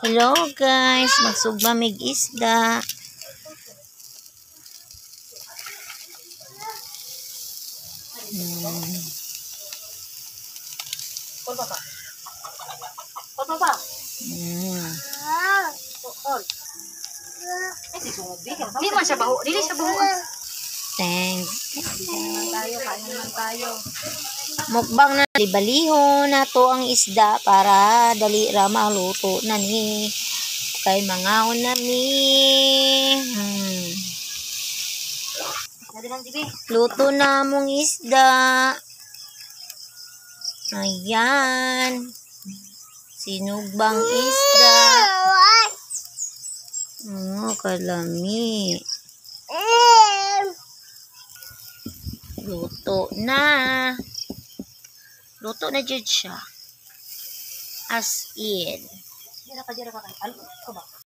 Hello guys, magsugba mig isda. Hmm. Kol pa pa. Kol pa pa. Hmm. Kol. Ay, si sungod di. Di man siya baho. Dili siya baho. Thanks. Tayo, kain naman tayo. Mukbang na libaliho na to ang isda para dali ra maluto na ni kay mangaon na mi. Hmm. Luto na mong isda. Ayan. Sinugbang isda. Oh, kalami. Luto na. Luto na jud siya. As in. Dira ka, dira ka. Ano ba?